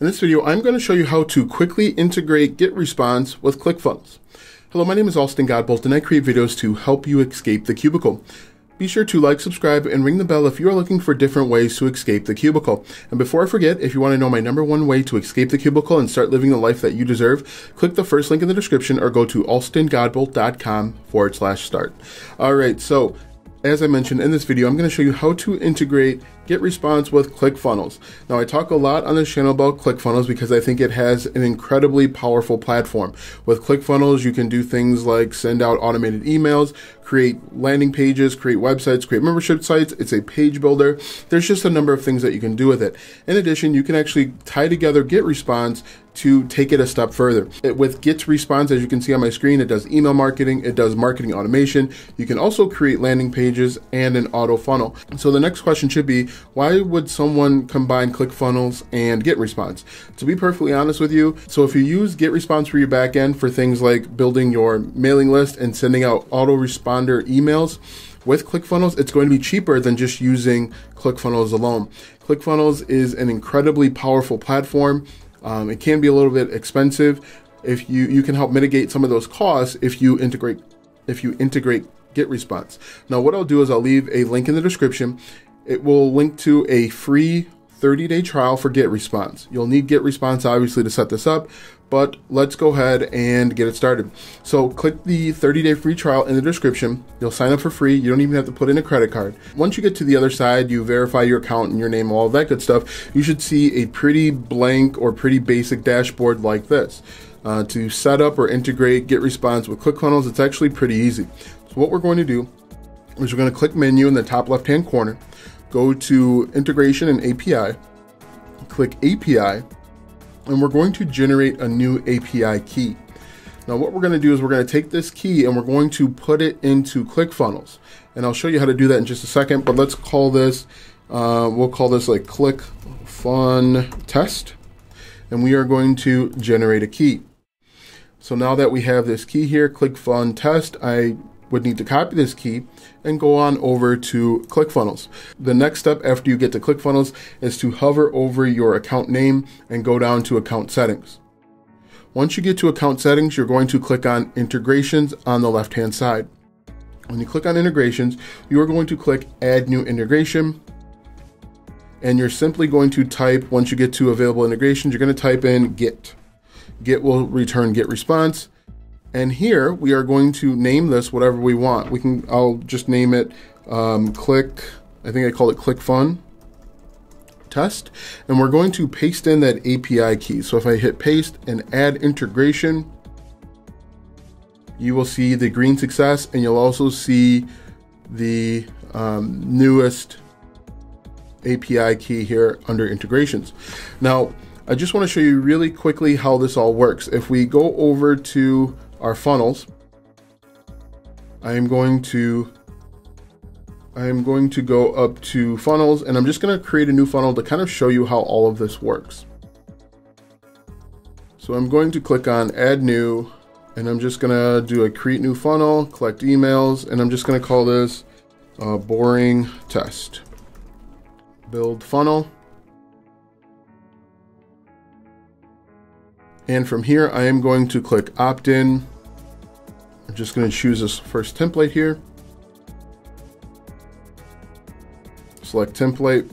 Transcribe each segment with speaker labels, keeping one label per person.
Speaker 1: In this video, I'm going to show you how to quickly integrate GetResponse with ClickFunnels. Hello, my name is Alston Godbolt and I create videos to help you escape the cubicle. Be sure to like, subscribe, and ring the bell if you are looking for different ways to escape the cubicle. And before I forget, if you want to know my number one way to escape the cubicle and start living the life that you deserve, click the first link in the description or go to alstongodbolt.com forward slash start. Alright, so as I mentioned in this video, I'm going to show you how to integrate GetResponse with ClickFunnels. Now, I talk a lot on this channel about ClickFunnels because I think it has an incredibly powerful platform. With ClickFunnels, you can do things like send out automated emails, create landing pages, create websites, create membership sites. It's a page builder. There's just a number of things that you can do with it. In addition, you can actually tie together GetResponse to take it a step further. It, with GetResponse, as you can see on my screen, it does email marketing, it does marketing automation. You can also create landing pages and an auto funnel. So the next question should be, why would someone combine ClickFunnels and GetResponse? To be perfectly honest with you, so if you use GetResponse for your backend for things like building your mailing list and sending out autoresponder emails, with ClickFunnels, it's going to be cheaper than just using ClickFunnels alone. ClickFunnels is an incredibly powerful platform. Um, it can be a little bit expensive. If you you can help mitigate some of those costs if you integrate if you integrate GetResponse. Now, what I'll do is I'll leave a link in the description. It will link to a free 30 day trial for GetResponse. You'll need GetResponse obviously to set this up, but let's go ahead and get it started. So click the 30 day free trial in the description. You'll sign up for free. You don't even have to put in a credit card. Once you get to the other side, you verify your account and your name, all that good stuff. You should see a pretty blank or pretty basic dashboard like this. Uh, to set up or integrate GetResponse with ClickFunnels, it's actually pretty easy. So what we're going to do is we're going to click menu in the top left hand corner go to integration and API, click API, and we're going to generate a new API key. Now what we're going to do is we're going to take this key and we're going to put it into ClickFunnels. And I'll show you how to do that in just a second, but let's call this, uh, we'll call this like click fun test. And we are going to generate a key. So now that we have this key here, click fun test, I would need to copy this key and go on over to ClickFunnels. The next step after you get to ClickFunnels is to hover over your account name and go down to account settings. Once you get to account settings, you're going to click on integrations on the left hand side. When you click on integrations, you are going to click add new integration. And you're simply going to type, once you get to available integrations, you're going to type in git. Git will return GetResponse. And here we are going to name this whatever we want. We can, I'll just name it um, click, I think I call it click fun test. And we're going to paste in that API key. So if I hit paste and add integration, you will see the green success and you'll also see the um, newest API key here under integrations. Now, I just want to show you really quickly how this all works. If we go over to our funnels, I am going to I am going to go up to funnels and I'm just going to create a new funnel to kind of show you how all of this works. So I'm going to click on add new and I'm just going to do a create new funnel, collect emails, and I'm just going to call this boring test. Build funnel. And from here, I am going to click opt in I'm just going to choose this first template here. Select template.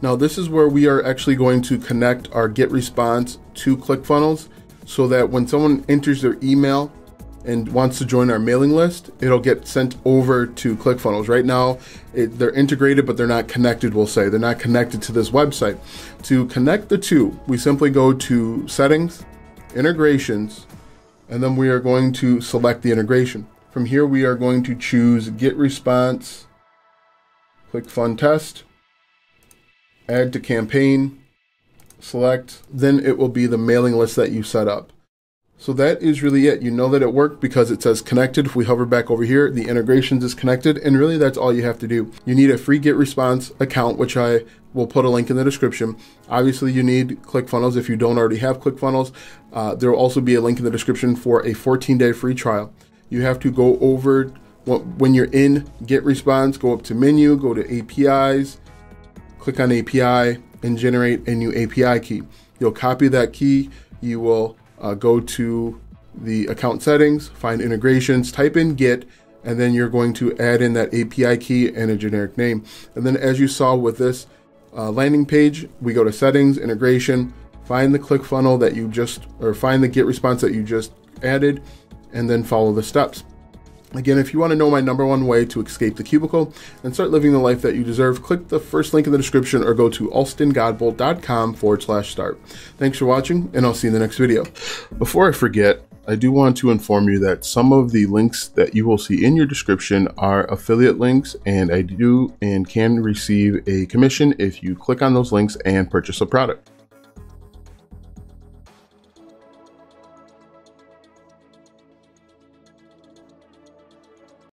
Speaker 1: Now this is where we are actually going to connect our GetResponse to ClickFunnels so that when someone enters their email and wants to join our mailing list, it'll get sent over to ClickFunnels. Right now, it, they're integrated, but they're not connected, we'll say. They're not connected to this website. To connect the two, we simply go to Settings, integrations, and then we are going to select the integration. From here, we are going to choose GetResponse, click Fun Test, add to campaign, select, then it will be the mailing list that you set up. So that is really it. You know that it worked because it says connected. If we hover back over here, the integrations is connected. And really that's all you have to do. You need a free GetResponse account, which I will put a link in the description. Obviously you need ClickFunnels if you don't already have ClickFunnels. Uh, there will also be a link in the description for a 14 day free trial. You have to go over when you're in GetResponse, go up to menu, go to APIs, click on API, and generate a new API key. You'll copy that key, you will uh, go to the account settings, find integrations, type in Git, and then you're going to add in that API key and a generic name. And then as you saw with this uh, landing page, we go to settings, integration, find the ClickFunnel that you just, or find the GetResponse that you just added, and then follow the steps. Again, if you want to know my number one way to escape the cubicle and start living the life that you deserve, click the first link in the description or go to alstongodbolt.com forward slash start. Thanks for watching, and I'll see you in the next video. Before I forget, I do want to inform you that some of the links that you will see in your description are affiliate links, and I do and can receive a commission if you click on those links and purchase a product.